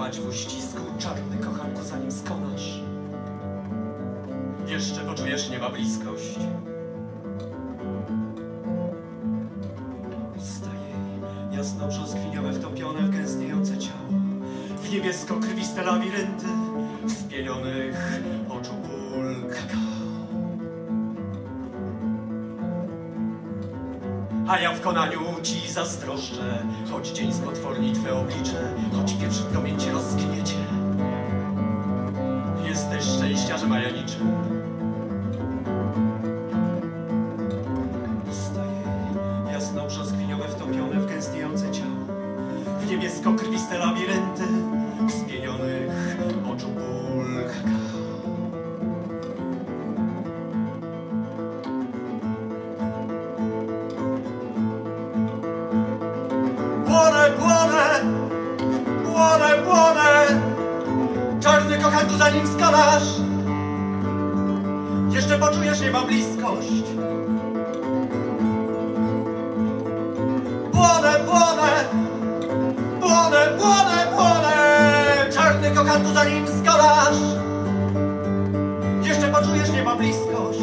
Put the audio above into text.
trwać w uścisku czarny kochanku zanim skonasz. Jeszcze poczujesz nieba bliskość. Usta jej jasno brzoskwiniowe wtopione w gęstniejące ciało, w niebiesko-krwiste labirynty wspienionych oczu ból kakao. A ja w konaniu ci zazdroszczę, choć dzień spotworni twe oblicze, niczym. Usta jej jasno brzoskwiniowe wtopione w gęstniejące ciało, w niebiesko-krwiste labirynty wspienionych oczu ból. Płonę, płonę, płonę, płonę, czarny kochanku zanim skalasz, jeszcze poczujesz nieba bliskość. Płonę, płonę, płonę, płonę, płonę, czarny kochanku zanim skalasz, jeszcze poczujesz nieba bliskość.